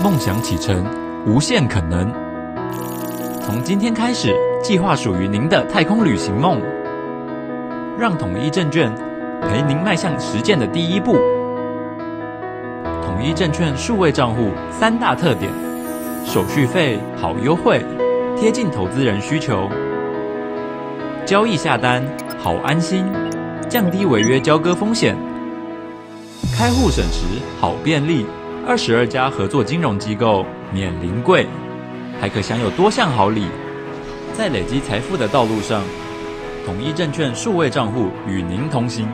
梦想启程，无限可能。从今天开始，计划属于您的太空旅行梦。让统一证券陪您迈向实践的第一步。统一证券数位账户三大特点：手续费好优惠，贴近投资人需求；交易下单好安心，降低违约交割风险；开户省时好便利，二十二家合作金融机构免临柜，还可享有多项好礼。在累积财富的道路上，统一证券数位账户与您同行。